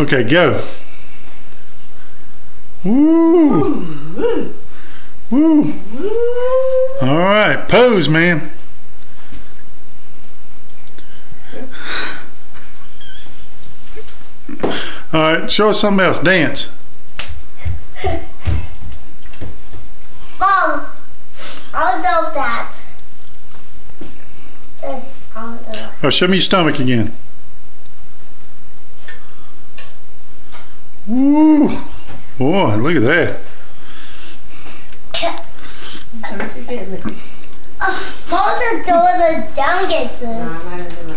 Okay, go. Woo. Woo. All right, pose, man. All right, show us something else. Dance. Mom, I'll do that. I'll do it. Oh, show me your stomach again. Woo. Boy, look at that. Don't you get me? Oh, Mom, the door the youngest. No, I